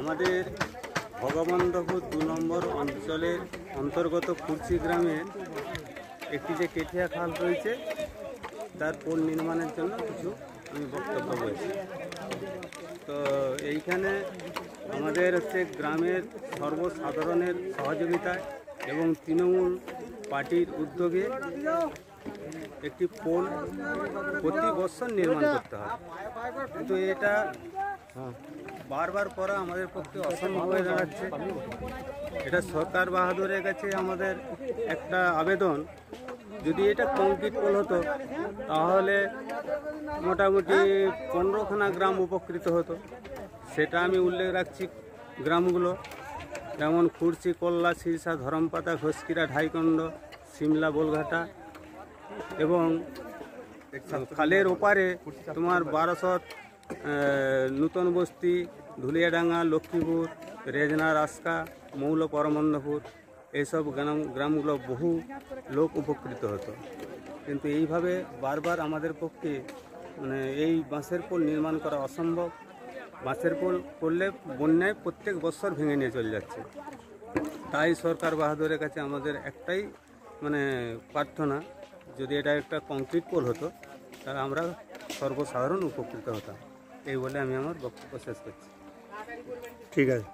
আমাদের ভগবন্ধপুর দু নম্বর অঞ্চলের অন্তর্গত কুর্চি গ্রামের একটি যে কেঠিয়া খাল রয়েছে, তার পোল নির্মাণের জন্য কিছু আমি বক্তব্য বলছি। তো এইখানে আমাদের হচ্ছে গ্রামের সর্বসাধারণের সহযোগিতায় এবং তৃণমূল পার্টির উদ্যোগে একটি পোল প্রতি বছর নির্মাণ করতে হয়। কিন্তু এটা বারবার করা আমাদের পক্ষে অসম্ভব হয়ে দাঁড়াচ্ছে। এটা সরকার বাহাদুরের কাছে আমাদের একটা আবেদন। যদি এটা কংক্রিট পোল হতো, তাহলে মোটামুটি পনেরোখানা গ্রাম উপকৃত হতো। সেটা আমি উল্লেখ রাখছি গ্রামগুলো। যেমন খুরচি কল্লা শিরসা ধরমপাতা, ঘোষকিরা ঢাইকন্ড সিমলা, বোলঘাটা এবং খালের ওপারে তোমার বারোশত নূতন বস্তি, ধুলিয়াডাঙ্গা, লক্ষ্মীপুর, রেজনা, রাস্কা, মৌল পরমন্দপুর এইসব গ্রাম গ্রামগুলো বহু লোক উপকৃত হতো। কিন্তু এইভাবে বারবার আমাদের পক্ষে মানে এই বাঁশের পোল নির্মাণ করা অসম্ভব। বাঁশের পোল করলে বন্যায় প্রত্যেক বছর ভেঙে নিয়ে চলে যাচ্ছে। তাই সরকার বাহাদুরের কাছে আমাদের একটাই মানে প্রার্থনা, যদি এটা একটা কংক্রিট পোল হতো, তাহলে আমরা সর্বসাধারণ উপকৃত হতাম। এই বলে আমি আমার বক্তব্য শেষ করছি। ঠিক আছে।